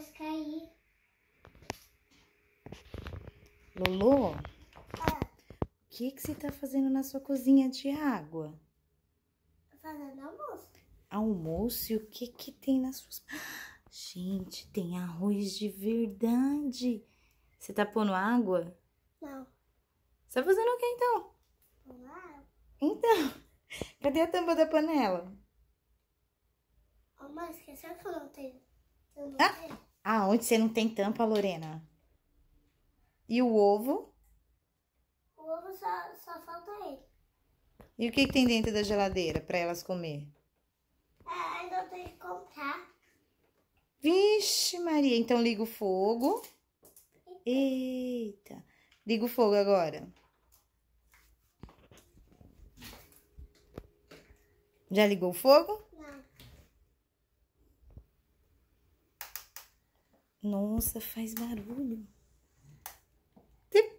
arroz cair. O Ah, que, que você tá fazendo na sua cozinha de água? fazendo almoço. Almoço e o que que tem nas suas... Gente, tem arroz de verdade. Você tá pondo água? Não. Você tá fazendo o que então? Lá. Então, cadê a tampa da panela? Ô, mãe, esqueceu que eu não tenho. Eu não Ah. tenho. Ah, onde você não tem tampa, Lorena? E o ovo? O ovo só, só falta ele. E o que, que tem dentro da geladeira para elas comer? Ah, ainda tenho que comprar. Vixe, Maria, então liga o fogo. Eita, liga o fogo agora. Já ligou o fogo? Não. Nossa, faz barulho.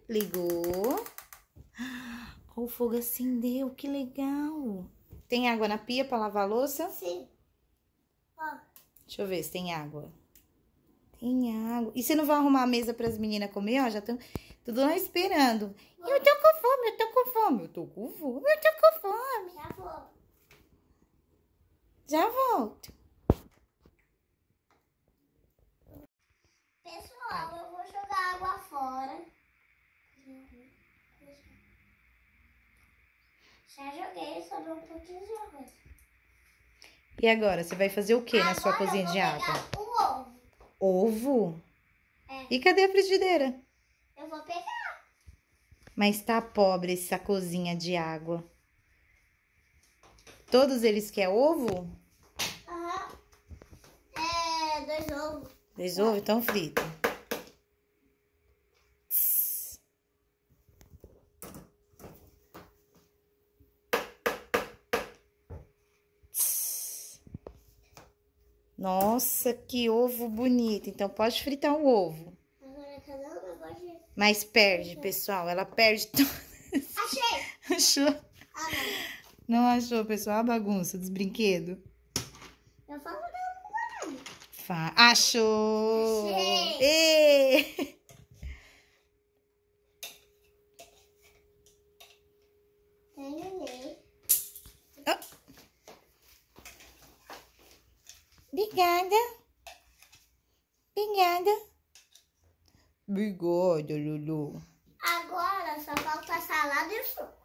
Ligou. Ah, O fogo acendeu, que legal. Tem água na pia para lavar a louça? Sim. Ó, Deixa eu ver se tem água. Tem água. E você não vai arrumar a mesa para as meninas comer? Ó, já estão tudo lá esperando. Eu tô com fome, eu tô com fome, eu tô com fome, eu tô com fome. já vou. Já volto. Pessoal, eu vou jogar água fora. Já joguei, sobrou um pouquinho de arroz. E agora, você vai fazer o que na sua cozinha de água? ovo. Ovo? É. E cadê a frigideira? Eu vou pegar. Mas tá pobre essa cozinha de água. Todos eles querem ovo? Aham. É, dois ovos. Dois ovos, então frita. Nossa, que ovo bonito. Então pode fritar o ovo. Mas perde, pessoal. Ela perde. Achei! Achou? Ah, Não achou, pessoal? A bagunça dos brinquedos. Eu falo. Fa- Achou! Achei. Obrigada. Obrigada. Obrigada, Lulu. Agora só falta salada e suco.